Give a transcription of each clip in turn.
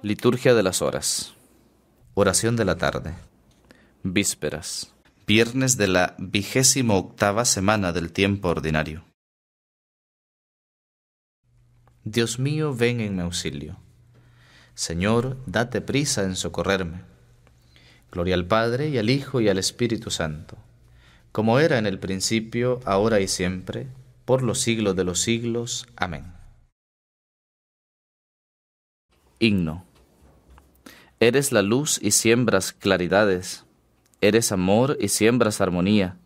Liturgia de las Horas. Oración de la tarde. Vísperas. Viernes de la vigésimo octava semana del tiempo ordinario. Dios mío, ven en mi auxilio. Señor, date prisa en socorrerme. Gloria al Padre y al Hijo y al Espíritu Santo, como era en el principio, ahora y siempre, por los siglos de los siglos. Amén. Himno. Eres la luz y siembras claridades, eres amor y siembras armonía,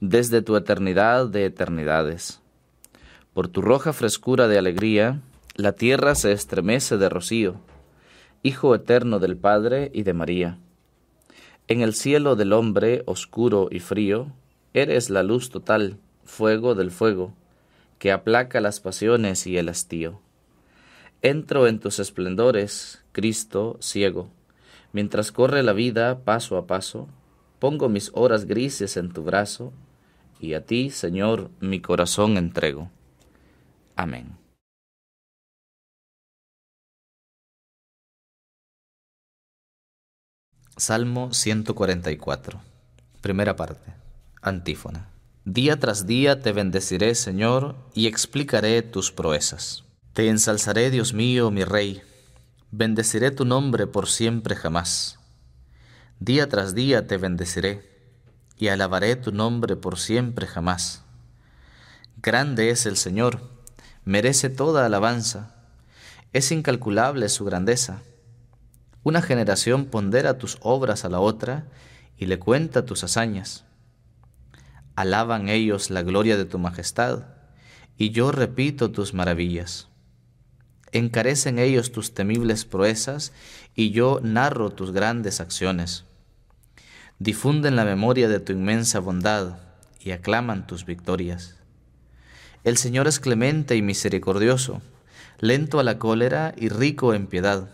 desde tu eternidad de eternidades. Por tu roja frescura de alegría, la tierra se estremece de rocío, Hijo eterno del Padre y de María. En el cielo del hombre oscuro y frío, eres la luz total, fuego del fuego, que aplaca las pasiones y el hastío. Entro en tus esplendores, Cristo ciego. Mientras corre la vida paso a paso, pongo mis horas grises en tu brazo, y a ti, Señor, mi corazón entrego. Amén. Salmo 144. Primera parte. Antífona. Día tras día te bendeciré, Señor, y explicaré tus proezas. Te ensalzaré, Dios mío, mi Rey Bendeciré tu nombre por siempre jamás. Día tras día te bendeciré y alabaré tu nombre por siempre jamás. Grande es el Señor, merece toda alabanza, es incalculable su grandeza. Una generación pondera tus obras a la otra y le cuenta tus hazañas. Alaban ellos la gloria de tu majestad, y yo repito tus maravillas. Encarecen ellos tus temibles proezas y yo narro tus grandes acciones. Difunden la memoria de tu inmensa bondad y aclaman tus victorias. El Señor es clemente y misericordioso, lento a la cólera y rico en piedad.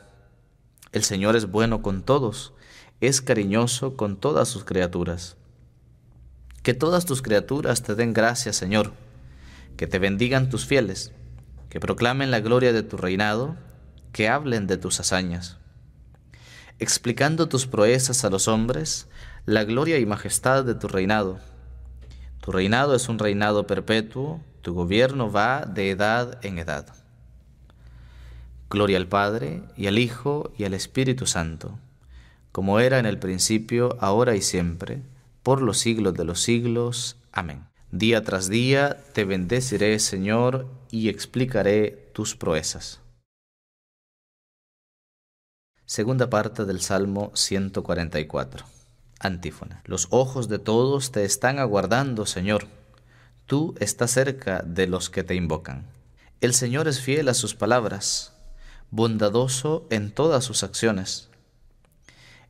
El Señor es bueno con todos, es cariñoso con todas sus criaturas. Que todas tus criaturas te den gracias, Señor, que te bendigan tus fieles que proclamen la gloria de tu reinado, que hablen de tus hazañas, explicando tus proezas a los hombres, la gloria y majestad de tu reinado. Tu reinado es un reinado perpetuo, tu gobierno va de edad en edad. Gloria al Padre, y al Hijo, y al Espíritu Santo, como era en el principio, ahora y siempre, por los siglos de los siglos. Amén. Día tras día te bendeciré, Señor, y explicaré tus proezas. Segunda parte del Salmo 144. Antífona. Los ojos de todos te están aguardando, Señor. Tú estás cerca de los que te invocan. El Señor es fiel a sus palabras, bondadoso en todas sus acciones.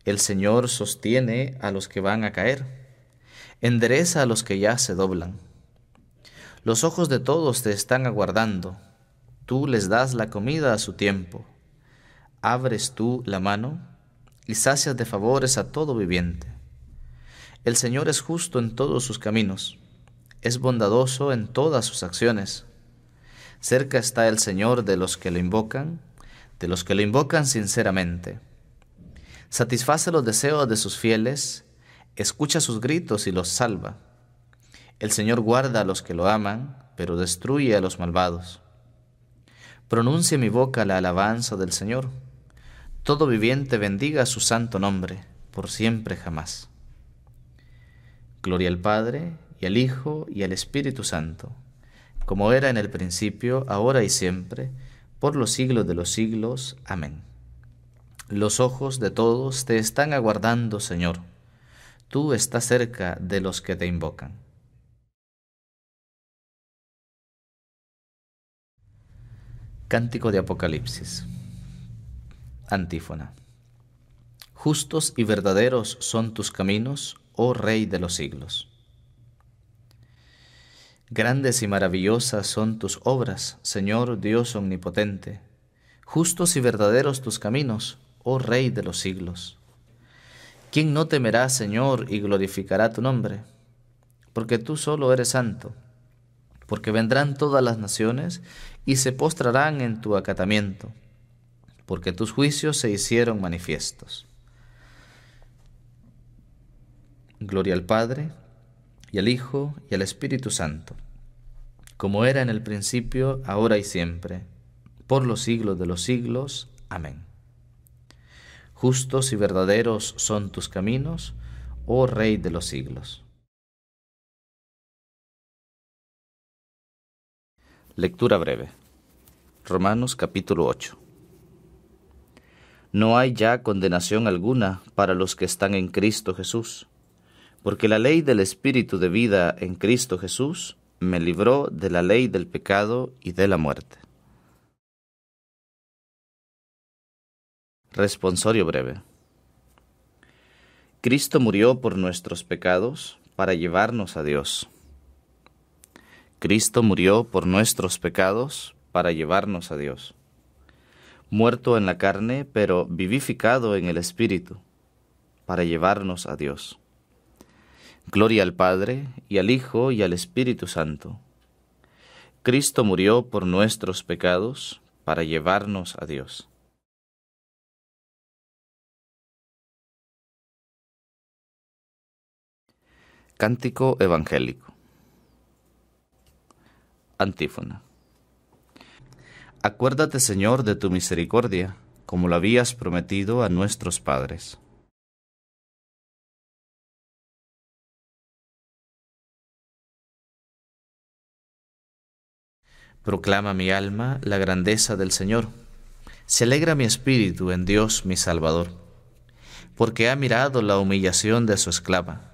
El Señor sostiene a los que van a caer endereza a los que ya se doblan. Los ojos de todos te están aguardando, tú les das la comida a su tiempo. Abres tú la mano y sacias de favores a todo viviente. El Señor es justo en todos sus caminos, es bondadoso en todas sus acciones. Cerca está el Señor de los que lo invocan, de los que lo invocan sinceramente. Satisface los deseos de sus fieles escucha sus gritos y los salva. El Señor guarda a los que lo aman, pero destruye a los malvados. Pronuncia mi boca la alabanza del Señor. Todo viviente bendiga su santo nombre, por siempre jamás. Gloria al Padre, y al Hijo, y al Espíritu Santo, como era en el principio, ahora y siempre, por los siglos de los siglos. Amén. Los ojos de todos te están aguardando, Señor tú estás cerca de los que te invocan. Cántico de Apocalipsis. Antífona. Justos y verdaderos son tus caminos, oh Rey de los siglos. Grandes y maravillosas son tus obras, Señor Dios omnipotente. Justos y verdaderos tus caminos, oh Rey de los siglos. ¿Quién no temerá, Señor, y glorificará tu nombre? Porque tú solo eres santo, porque vendrán todas las naciones y se postrarán en tu acatamiento, porque tus juicios se hicieron manifiestos. Gloria al Padre, y al Hijo, y al Espíritu Santo, como era en el principio, ahora y siempre, por los siglos de los siglos. Amén. Justos y verdaderos son tus caminos, oh Rey de los siglos. Lectura breve. Romanos capítulo 8. No hay ya condenación alguna para los que están en Cristo Jesús, porque la ley del Espíritu de vida en Cristo Jesús me libró de la ley del pecado y de la muerte. Responsorio breve. Cristo murió por nuestros pecados para llevarnos a Dios. Cristo murió por nuestros pecados para llevarnos a Dios. Muerto en la carne, pero vivificado en el Espíritu, para llevarnos a Dios. Gloria al Padre, y al Hijo, y al Espíritu Santo. Cristo murió por nuestros pecados para llevarnos a Dios. Cántico Evangélico. Antífona. Acuérdate, Señor, de tu misericordia, como lo habías prometido a nuestros padres. Proclama mi alma la grandeza del Señor. Se alegra mi espíritu en Dios mi Salvador, porque ha mirado la humillación de su esclava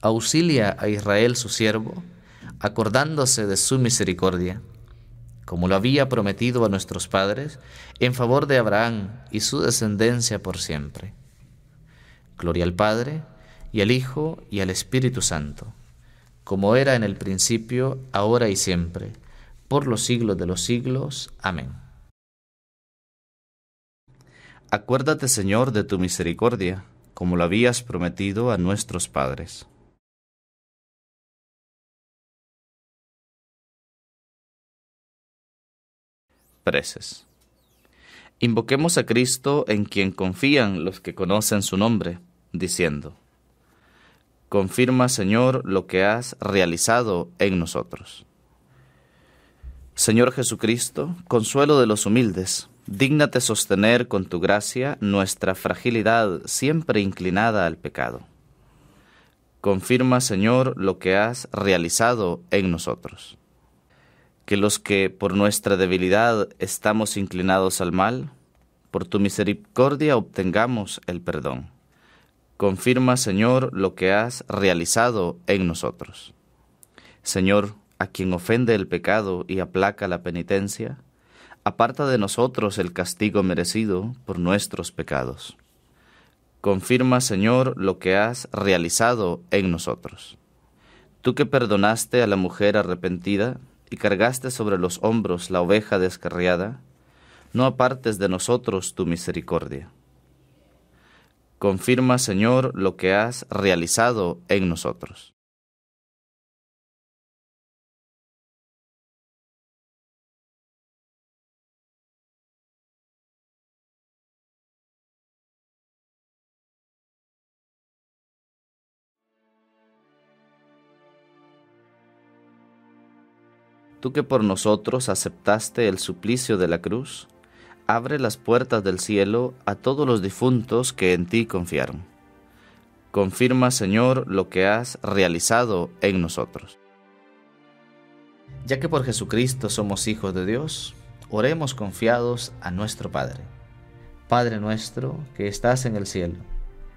auxilia a Israel su siervo, acordándose de su misericordia, como lo había prometido a nuestros padres, en favor de Abraham y su descendencia por siempre. Gloria al Padre, y al Hijo, y al Espíritu Santo, como era en el principio, ahora y siempre, por los siglos de los siglos. Amén. Acuérdate, Señor, de tu misericordia, como lo habías prometido a nuestros padres. Invoquemos a Cristo en quien confían los que conocen su nombre, diciendo, Confirma, Señor, lo que has realizado en nosotros. Señor Jesucristo, consuelo de los humildes, dígnate sostener con tu gracia nuestra fragilidad siempre inclinada al pecado. Confirma, Señor, lo que has realizado en nosotros que los que por nuestra debilidad estamos inclinados al mal, por tu misericordia obtengamos el perdón. Confirma, Señor, lo que has realizado en nosotros. Señor, a quien ofende el pecado y aplaca la penitencia, aparta de nosotros el castigo merecido por nuestros pecados. Confirma, Señor, lo que has realizado en nosotros. Tú que perdonaste a la mujer arrepentida, y cargaste sobre los hombros la oveja descarriada, no apartes de nosotros tu misericordia. Confirma, Señor, lo que has realizado en nosotros. Tú que por nosotros aceptaste el suplicio de la cruz, abre las puertas del cielo a todos los difuntos que en ti confiaron. Confirma, Señor, lo que has realizado en nosotros. Ya que por Jesucristo somos hijos de Dios, oremos confiados a nuestro Padre. Padre nuestro que estás en el cielo,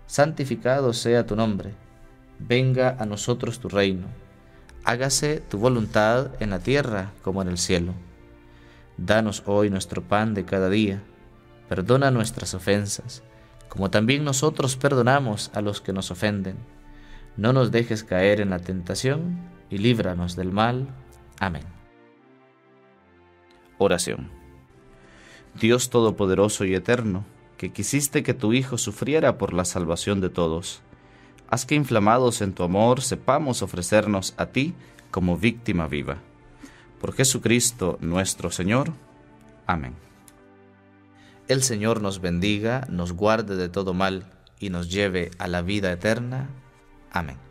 santificado sea tu nombre, venga a nosotros tu reino hágase tu voluntad en la tierra como en el cielo. Danos hoy nuestro pan de cada día Perdona nuestras ofensas, como también nosotros perdonamos a los que nos ofenden. No nos dejes caer en la tentación y líbranos del mal. Amén. Oración. Dios Todopoderoso y Eterno, que quisiste que tu Hijo sufriera por la salvación de todos, haz que inflamados en tu amor sepamos ofrecernos a ti como víctima viva. Por Jesucristo nuestro Señor. Amén. El Señor nos bendiga, nos guarde de todo mal y nos lleve a la vida eterna. Amén.